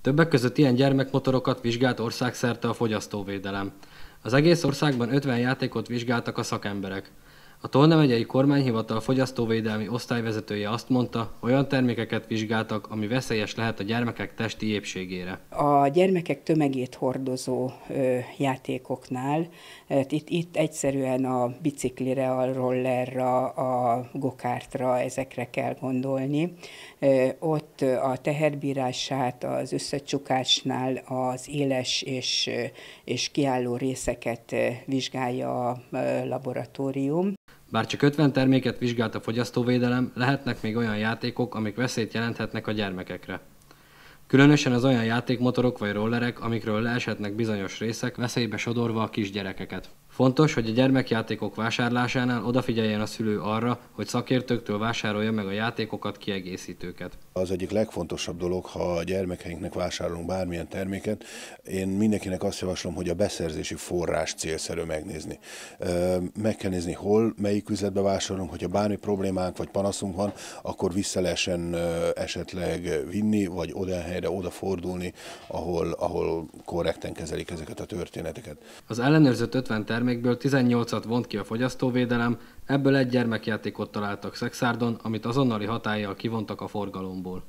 Többek között ilyen gyermekmotorokat vizsgált országszerte a fogyasztóvédelem. Az egész országban 50 játékot vizsgáltak a szakemberek. A Tolna megyei kormányhivatal fogyasztóvédelmi osztályvezetője azt mondta, olyan termékeket vizsgáltak, ami veszélyes lehet a gyermekek testi épségére. A gyermekek tömegét hordozó ö, játékoknál, itt, itt egyszerűen a biciklire, a rollerra, a gokártra, ezekre kell gondolni. Ö, ott a teherbírását, az összecsukásnál az éles és, és kiálló részeket vizsgálja a laboratórium. Bár csak 50 terméket vizsgált a fogyasztóvédelem, lehetnek még olyan játékok, amik veszélyt jelenthetnek a gyermekekre. Különösen az olyan játékmotorok vagy rollerek, amikről leeshetnek bizonyos részek, veszélybe sodorva a kisgyerekeket. Fontos, hogy a gyermekjátékok vásárlásánál odafigyeljen a szülő arra, hogy szakértőktől vásárolja meg a játékokat, kiegészítőket. Az egyik legfontosabb dolog, ha a gyermekeinknek vásárolunk bármilyen terméket, én mindenkinek azt javaslom, hogy a beszerzési forrás célszerű megnézni. Meg kell nézni, hol, melyik üzletbe vásárolunk, hogyha bármi problémánk vagy panaszunk van, akkor vissza lehessen esetleg vinni, vagy oda helyre oda fordulni, ahol, ahol korrekten kezelik ezeket a történeteket. Az ellenőrzött 50 termékből 18-at vont ki a fogyasztóvédelem, ebből egy gyermekjátékot találtak Szexárdon, amit azonnali hatállyal kivontak a forgalomból.